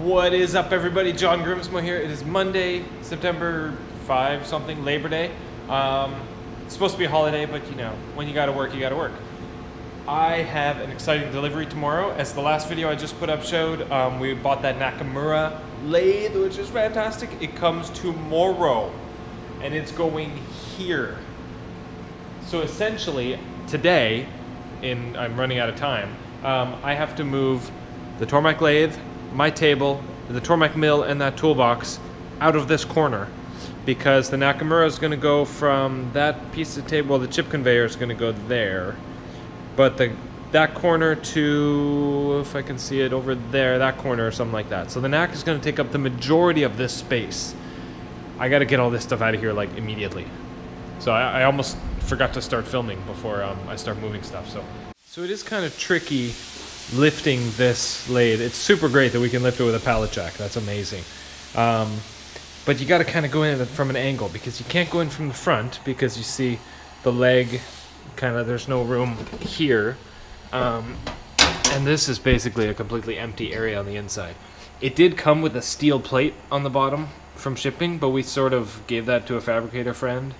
What is up, everybody? John Grimsmo here. It is Monday, September 5 something, Labor Day. Um, it's supposed to be a holiday, but you know, when you gotta work, you gotta work. I have an exciting delivery tomorrow. As the last video I just put up showed, um, we bought that Nakamura lathe, which is fantastic. It comes tomorrow, and it's going here. So essentially, today, in I'm running out of time, um, I have to move the Tormach lathe, my table, the Tormach mill, and that toolbox out of this corner because the Nakamura is going to go from that piece of table, the chip conveyor is going to go there, but the that corner to, if I can see it over there, that corner or something like that. So the NAC is going to take up the majority of this space. I got to get all this stuff out of here like immediately. So I, I almost forgot to start filming before um, I start moving stuff. So, so it is kind of tricky lifting this lathe. It's super great that we can lift it with a pallet jack. That's amazing. Um, but you got to kind of go in from an angle because you can't go in from the front because you see the leg kind of there's no room here. Um, and this is basically a completely empty area on the inside. It did come with a steel plate on the bottom from shipping, but we sort of gave that to a fabricator friend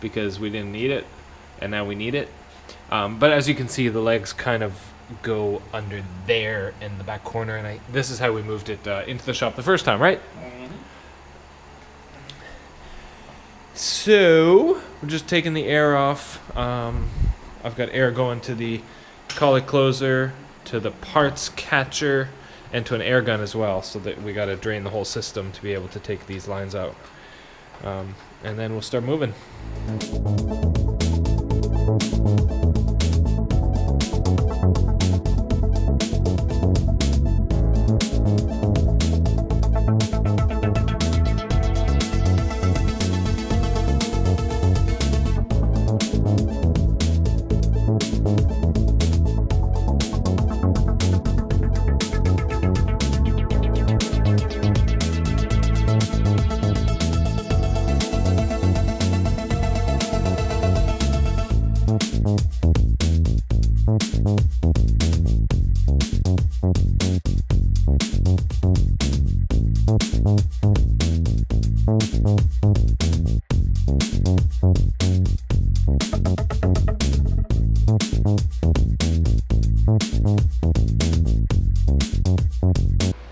because we didn't need it, and now we need it. Um, but as you can see, the legs kind of go under there in the back corner, and I this is how we moved it uh, into the shop the first time, right? So we're just taking the air off. Um, I've got air going to the collet closer, to the parts catcher, and to an air gun as well. So that we got to drain the whole system to be able to take these lines out. Um, and then we'll start moving.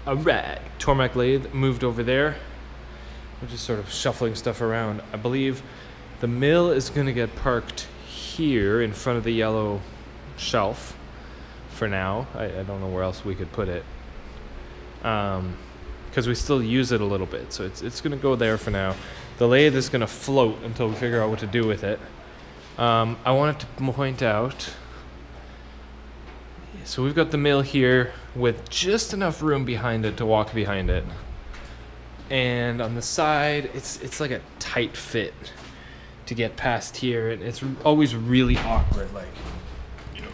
Alright, Tormach lathe moved over there. We're just sort of shuffling stuff around. I believe the mill is going to get parked here in front of the yellow shelf for now. I, I don't know where else we could put it. Um, because we still use it a little bit, so it's, it's going to go there for now. The lathe is going to float until we figure out what to do with it. Um, I wanted to point out so we've got the mill here with just enough room behind it to walk behind it. And on the side, it's it's like a tight fit to get past here. And it's always really awkward, like, you know,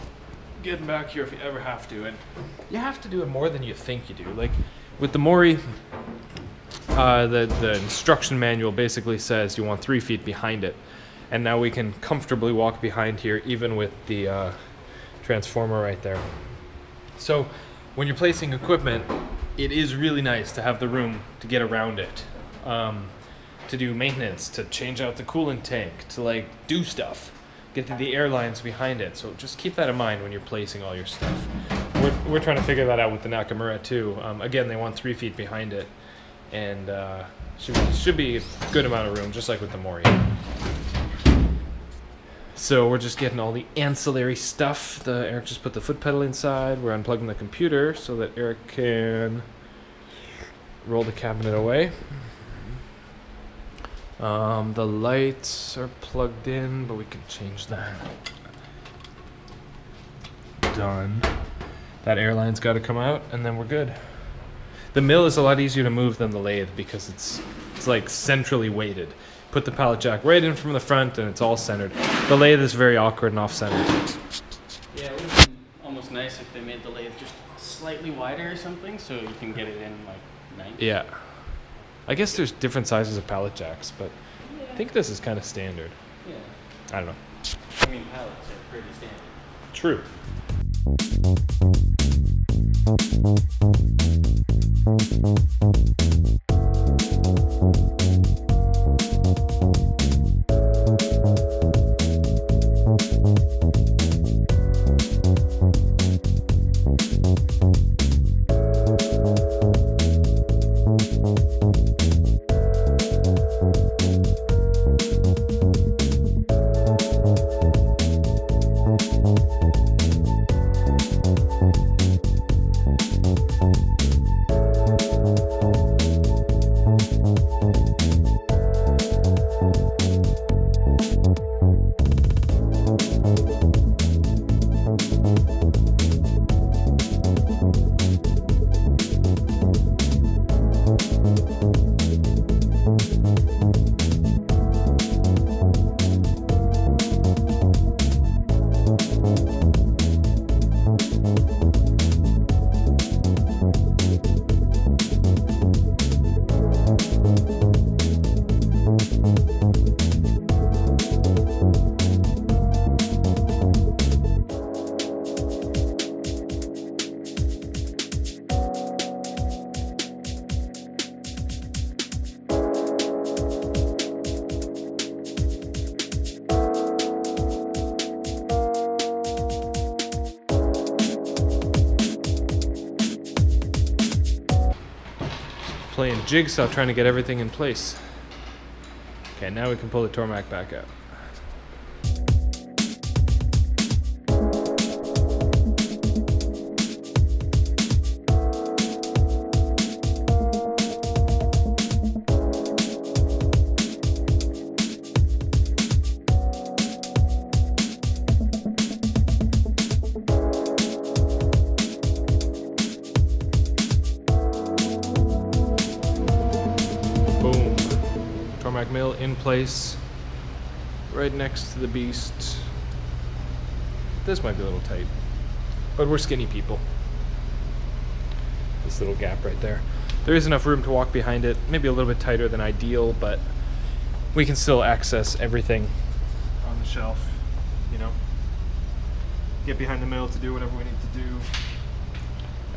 getting back here if you ever have to. And you have to do it more than you think you do. Like, with the Mori, uh, the, the instruction manual basically says you want three feet behind it. And now we can comfortably walk behind here, even with the uh, transformer right there. So when you're placing equipment, it is really nice to have the room to get around it. Um, to do maintenance, to change out the coolant tank, to like do stuff, get to the airlines behind it. So just keep that in mind when you're placing all your stuff. We're, we're trying to figure that out with the Nakamura too. Um, again, they want three feet behind it, and uh, should should be a good amount of room, just like with the Mori. So we're just getting all the ancillary stuff. The Erik just put the foot pedal inside. We're unplugging the computer so that Erik can roll the cabinet away. Um, the lights are plugged in, but we can change that. Done. That airline's got to come out, and then we're good. The mill is a lot easier to move than the lathe because it's it's like centrally weighted. Put the pallet jack right in from the front, and it's all centered. The lathe is very awkward and off-centered. Yeah, it would have been almost nice if they made the lathe just slightly wider or something, so you can get it in like nice. Yeah. I guess there's different sizes of pallet jacks, but Yeah. I think this is kind of standard. Yeah. I don't know. I mean, pallets are pretty standard. True. Playing jigsaw, trying to get everything in place. Okay, now we can pull the Tormach back out. Tormach Mill in place, right next to the beast. This might be a little tight, but we're skinny people. This little gap right there. There is enough room to walk behind it, maybe a little bit tighter than ideal, but we can still access everything on the shelf, you know. Get behind the mill to do whatever we need to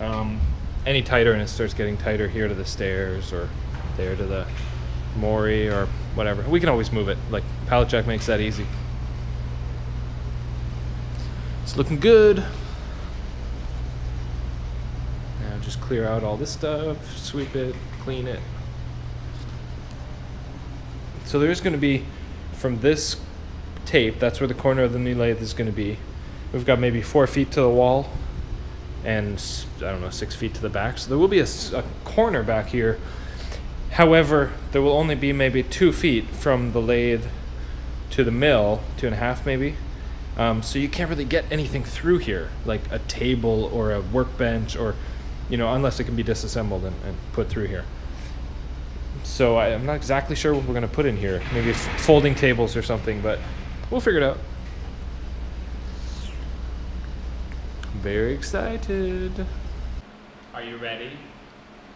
do. Um, any tighter and it starts getting tighter here to the stairs or there to the Mori or whatever. We can always move it. Like pallet jack makes that easy. It's looking good. Now just clear out all this stuff, sweep it, clean it. So there's going to be from this tape, that's where the corner of the new lathe is going to be. We've got maybe four feet to the wall and I don't know, six feet to the back. So there will be a corner back here. However, there will only be maybe two feet from the lathe to the mill, two and a half maybe. Um, so you can't really get anything through here, like a table or a workbench, or you know, unless it can be disassembled and, and put through here. So I, I'm not exactly sure what we're gonna put in here. Maybe folding tables or something, but we'll figure it out. Very excited. Are you ready?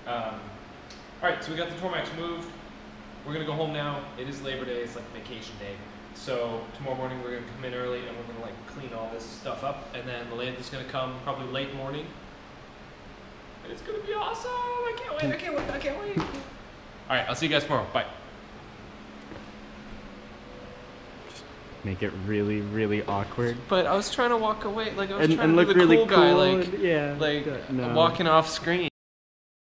Um, all right, so we got the Tormachs moved. We're gonna go home now. It is Labor Day. It's like vacation day. So tomorrow morning we're gonna come in early and we're gonna like clean all this stuff up, and then the lathe is gonna come probably late morning. And it's gonna be awesome! I can't wait! I can't wait! I can't wait! All right, I'll see you guys tomorrow. Bye. Make it really, really awkward. But I was trying to walk away, like I was And, trying and to look be the really cool cool. guy, like and- yeah. like no. walking off screen.